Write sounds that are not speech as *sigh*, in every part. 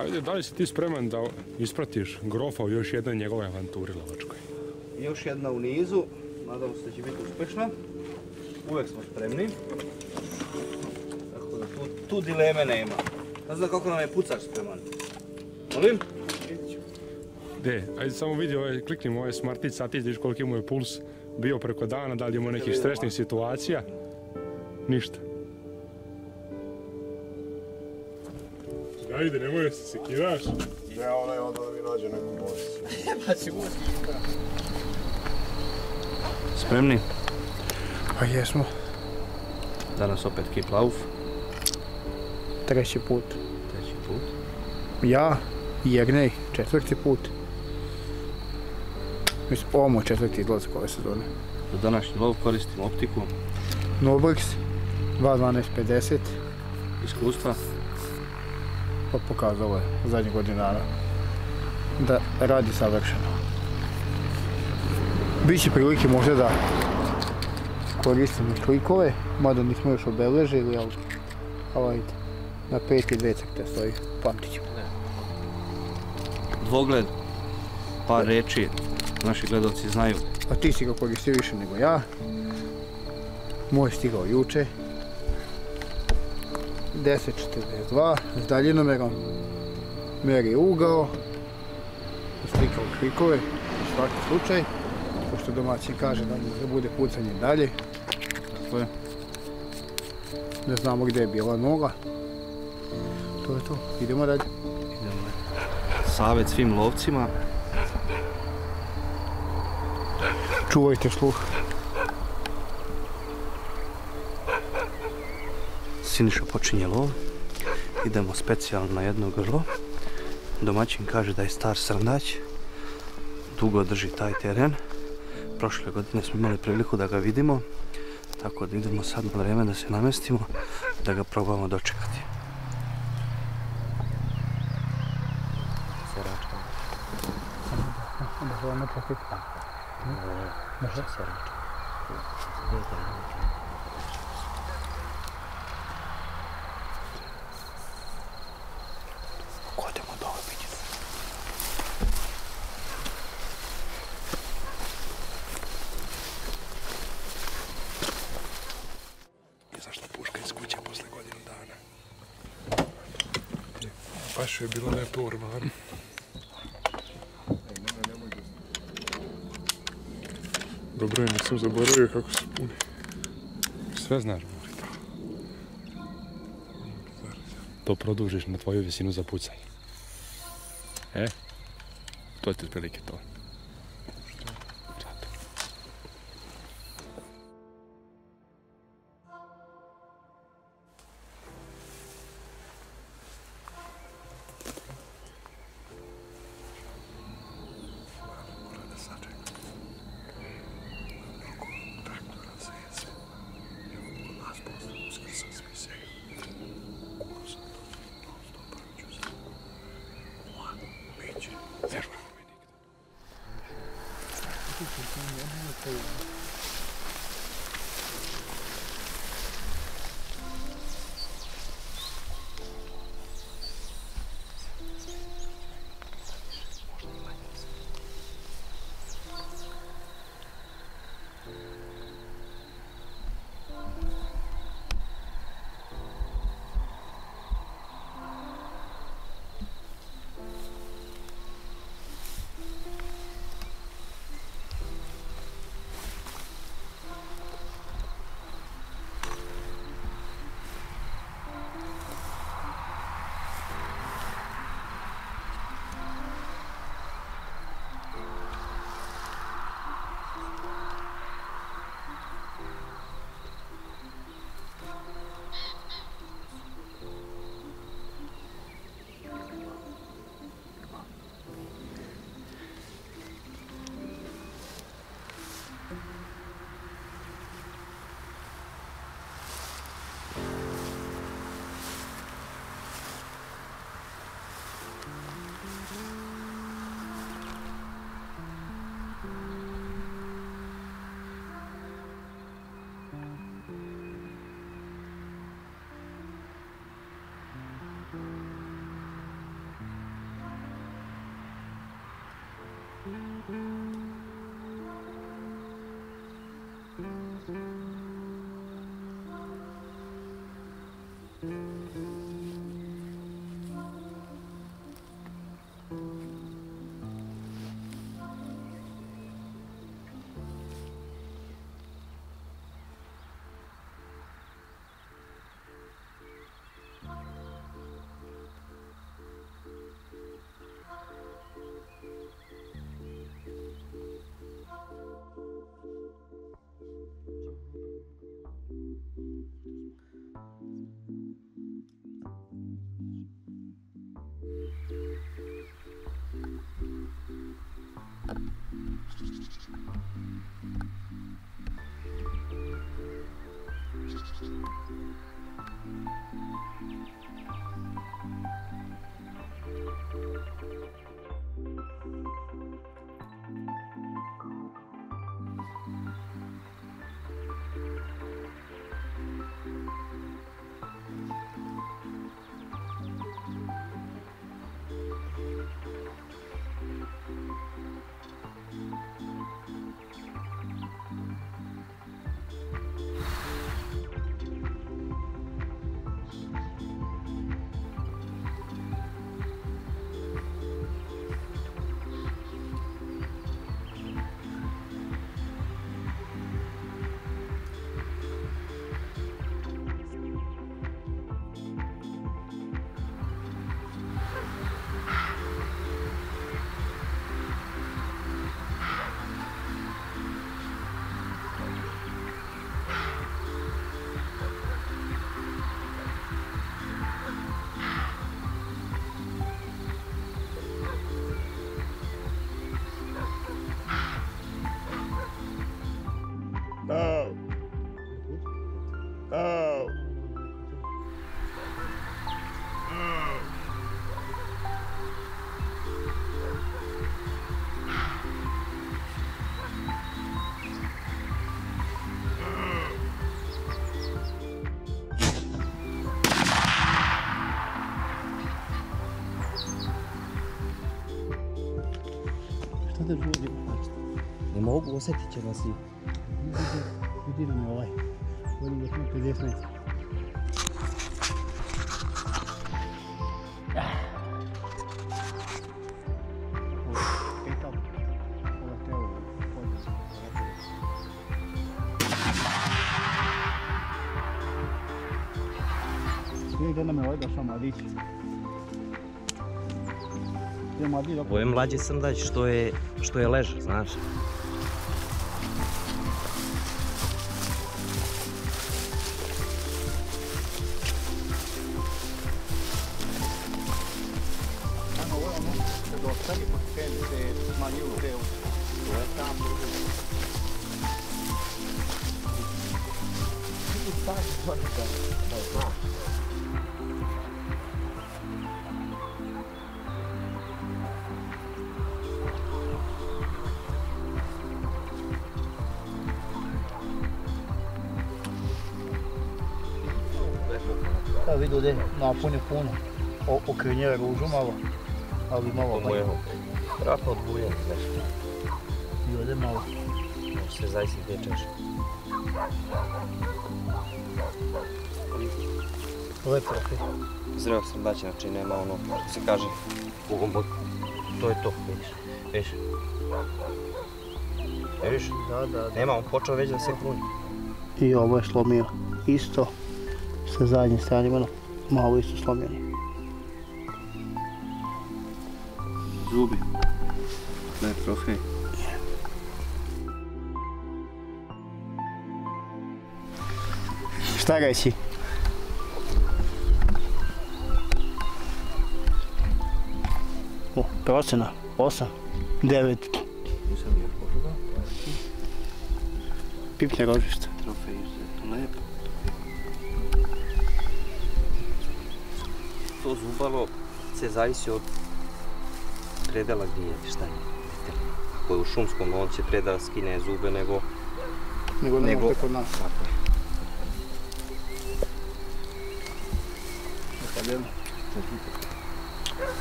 Ajde, da li si ti spreman da ispratiš Grofa u još jednoj njegove avanturi lovačkoj? Još jedna u nizu, nadam se da će biti uspješna. Uvijek smo spremni. Tako da tu, tu dileme nema. Ne znam kako nam je pucač spreman. Molim? De, ajde samo vidi, ovaj, kliknimo ovaj smartić, satić, vidiš koliki mu je puls bio preko dana, da li ima nekih stresnih situacija. Ništa. Ajde, nemoj se sekiraš. Ne, onaj onda da mi nađe neku bolest. *laughs* Spremni? Pa jesmo, Danas opet Keep Lauf. treći put. Treći put. Ja i Jernej, četvrti put. Mislim, ovo mu je četvrti izlazak ove sezone. Za današnji lov koristimo optiku, Nobrix, 2.12.50, iskustva. Pa pokazalo je zadnjih godina dana da radi savršeno. Biće prilike možda da koristimo klikove, mada nismo još obeležili, ali ovaj, na pet i dve crte stoji, pamtit ćemo. Dvogled, par reči, naši gledalci znaju. A ti si ga koristio više nego ja. Moj je stigao juče. 10.42 s daljinomerom. Meri ugao. Slikao klikove u svaki slučaj. Pošto domaćin kaže da bude pucanje dalje. Tako je. Ne znamo gdje je bila noga. To je to. Idemo dalje. Idemo. Savjet svim lovcima, Čuvajte sluh. Siniša počinje lov. Idemo specijalno na jedno grlo. Domaćin kaže da je star srndać. Dugo drži taj teren. Prošle godine smo imali priliku da ga vidimo. Tako da idemo sad na vrijeme da se namestimo, da ga probamo dočekati. Kodemo dole biti. Izašla puška iz kuće posle godinu dana. Baš je bilo lepo u ormaru. Nisam zaboravio kako se puni. Sve znaš, Bori, to. To produžiš na tvoju visinu za pucanje. E? To je ti otprilike to. Osjetit će vas i... Vidi nam je ovaj. Volim još na 50 metara. Vidi da nam je ovaj došao mladić. Gdje mladić Ovo je mlađi srndać što je, što je leža, znaš. Da vidio da je napunio puno. O, okrenjuje ružu malo, ali malo Ovo je vjerojatno odbujen nešto. i ode malo. Može se zaista gdje češe. Ovo je. Zreo sam da će, znači nema ono, se kaže, ugom od... To je to, vidiš. Vidiš? E, Vidiš? Da, da, da. Nema, on počeo već da se kruni. I ovo je slomio isto sa zadnjim stranima, ono, malo isto slomljeni. Zubi. Da je trofej. Šta reći? O, procena, 8, 9, Nisam još pogledao. pipne rožište. Trofej izuzetno lep. To zubalo se zavisi od predela gdje je, šta je. Ako je u šumskom, on će predela skine zube nego... Nego ne Nego- možete kod nas. Tako je. Zahvaljujem.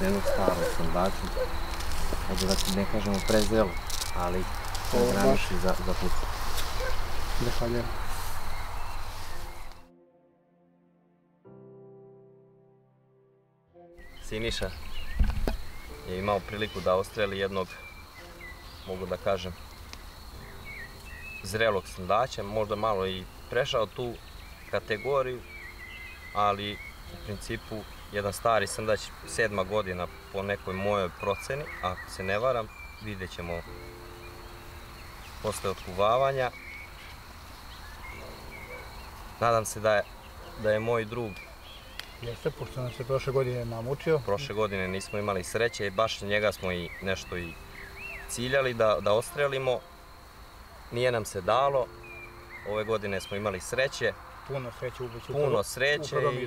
jednog starog sandaču, možda da ti ne kažemo prezelo, ali Ovo baš. graniči za, za put. Zahvaljujem. Siniša je imao priliku da ostreli jednog, mogu da kažem, zrelog sandača, možda malo i prešao tu kategoriju, ali u principu jedan stari sandać, sedma godina po nekoj mojoj proceni, ako se ne varam, vidjet ćemo posle otkuvavanja. Nadam se da je, da je moj drug Jeste, pošto nam se prošle godine namučio. Prošle godine nismo imali sreće i baš njega smo i nešto i ciljali da, da ostrelimo. Nije nam se dalo. Ove godine smo imali sreće, Puno sreće ubiću. puno sreće. I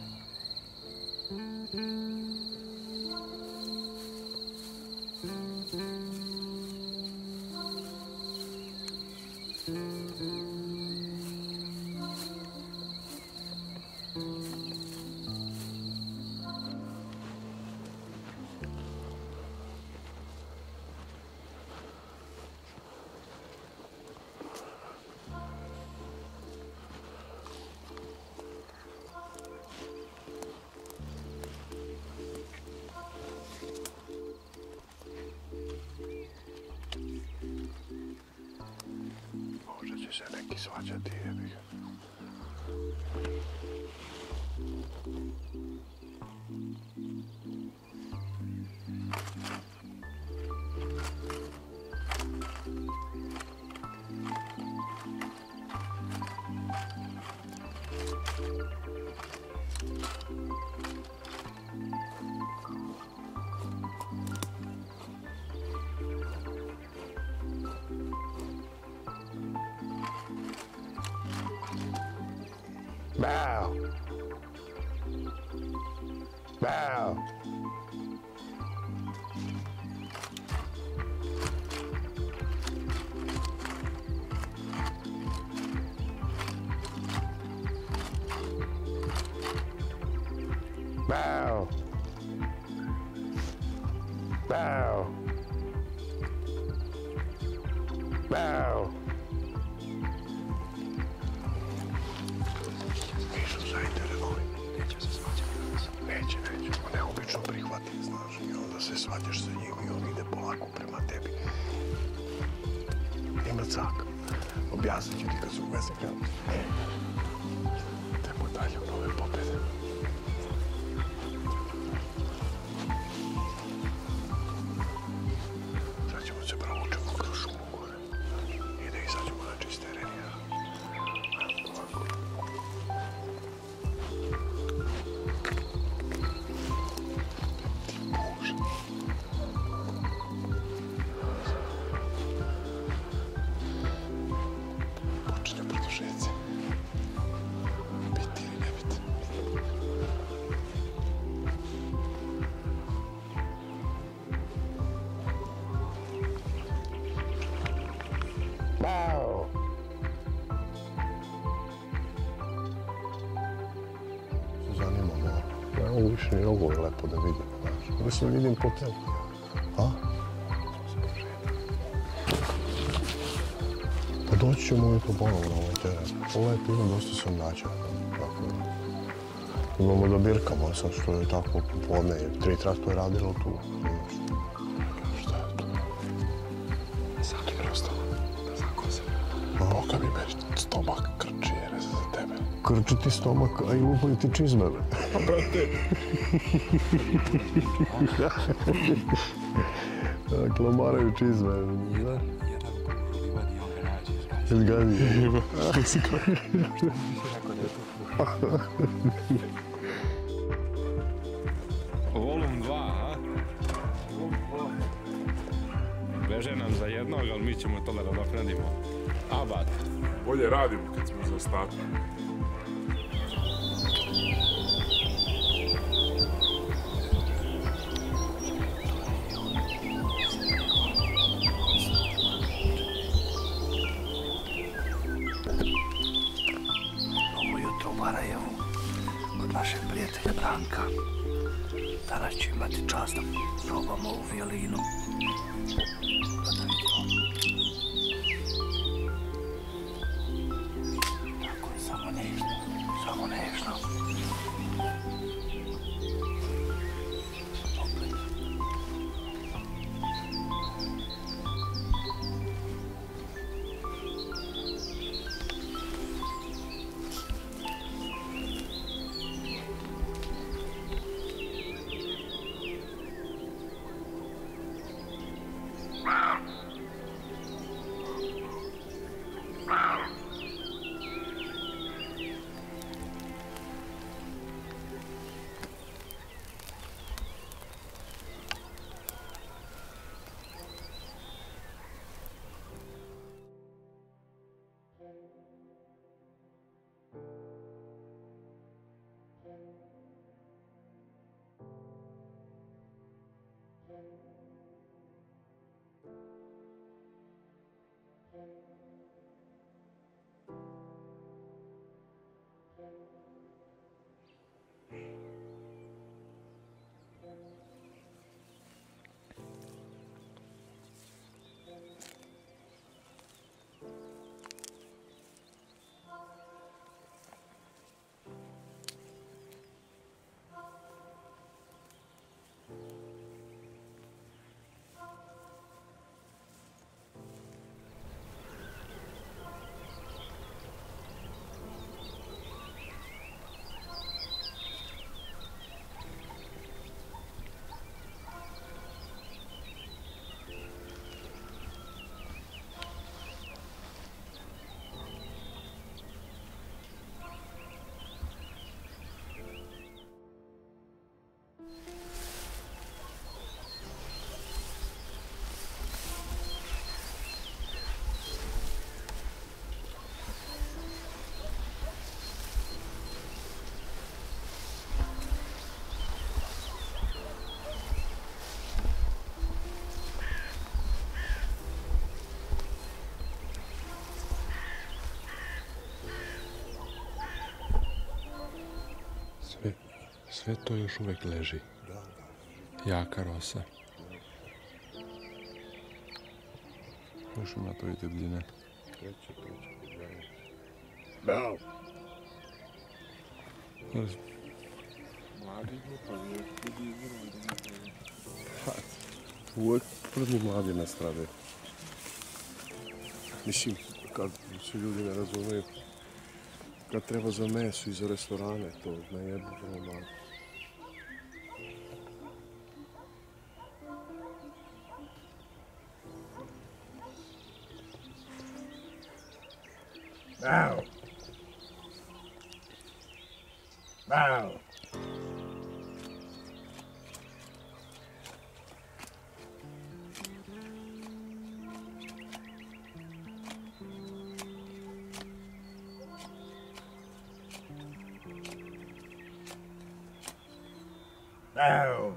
Će se neki svađati, Bow. Bow. Nisu zainteresovani. Neće se svađati. Neće, neće. On neobično prihvati, znaš. I onda se svađaš sa njim i on ide polako prema tebi. Ima cak. Objasnit ću ti kad su uveze krenuti. Mislim, vidim po tebi. A? Pa doći ćemo i to ponovo na ovaj teren. Ovo je ima dosta sam nađa. Tako da. Imamo da birkamo sad što je tako podne. Tri traktora radilo tu. Šta je to? Saki prostalo. Zakon se. Boga mi meni stomak krči, jer za tebe. Krči ti stomak, a i lupaju ti čizme. Pa, brate. Klamaraju čizme. Jedan, jedan livadi, on ga nađe. Zgadi. Volum mi ćemo to da nadoknadimo. Abad. Bolje radimo kad smo za ostatak. Ovo jutro u Barajevu kod našeg prijatelja Branka. Danas ću imati čast da probamo ovu violinu. Pa da vidimo. Sve to još uvijek leži. Jaka rosa. Još ima to i debljine. Uvijek prvi mladi nastrade. Mislim, kad se ljudi ne razumiju, kad treba za meso i za restorane, to ne jedu vrlo malo. Oh.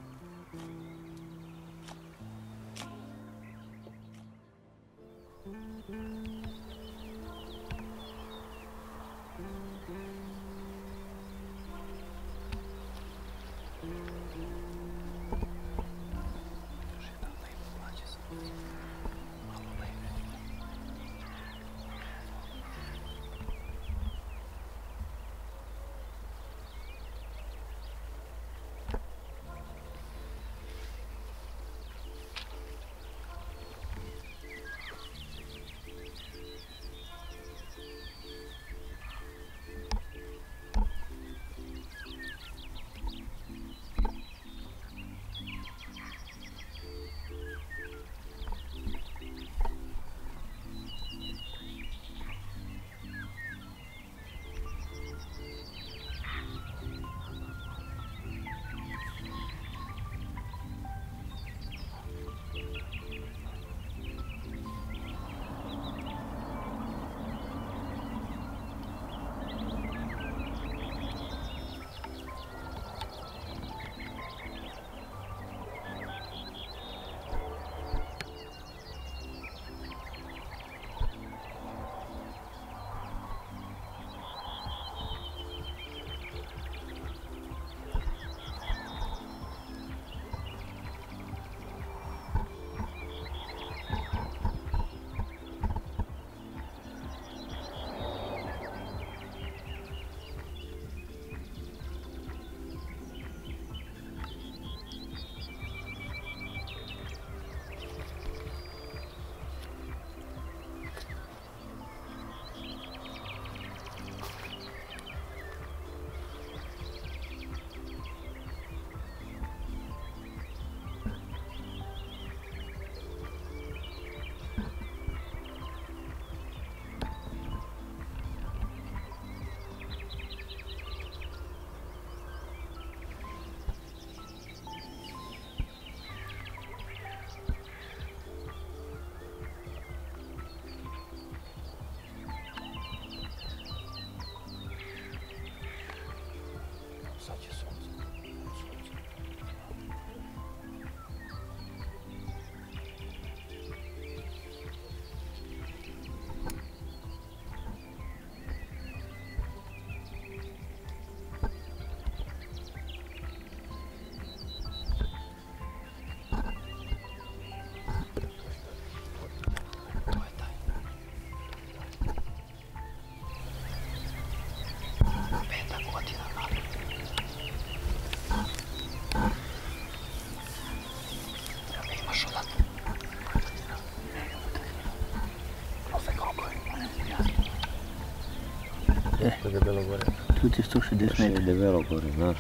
To je debelo gore. Tu ti je 160 je metara. debelo gore, znaš.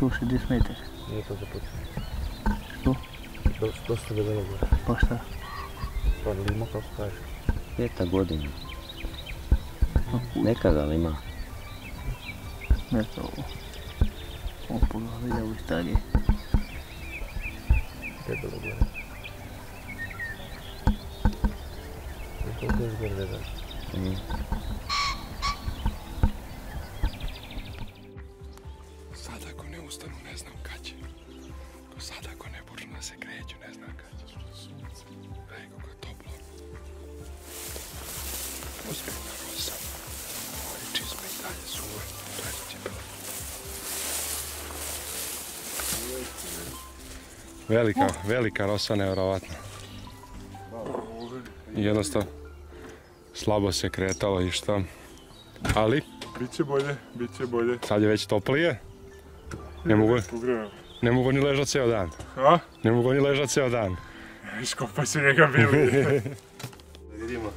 160 metara. Nije to za početak. Što? Dosta, debelo gore. Pa šta? Pa limo kako kaže. Peta godina. Nekada li ima? Ne znam ovo. Ovo pogledaj, ovo je starije. Debelo gore. Koliko je gore debelo? Velika, rosa, nevjerovatna. I jednostavno, slabo se kretalo i što. Ali, Biće bolje, biće bolje. sad je već toplije. Ne mogu, ne mogu ni ležat ceo dan. A? Ne mogu ni ležat ceo dan. Iskopaj su njega bili. *laughs* Vidimo.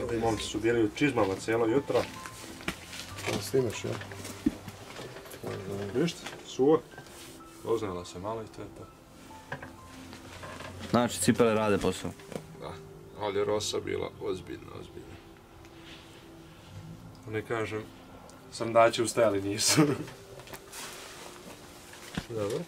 Evo, momci su bili u čizmama cijelo jutro. Snimaš, ja? Viš, suvo. Oznala se malo i to je to. Znači, cipele rade posao. Da, ali je rosa bila ozbiljna, ozbiljna. Ne kažem, srndači ustajali nisu. *laughs* Dobro.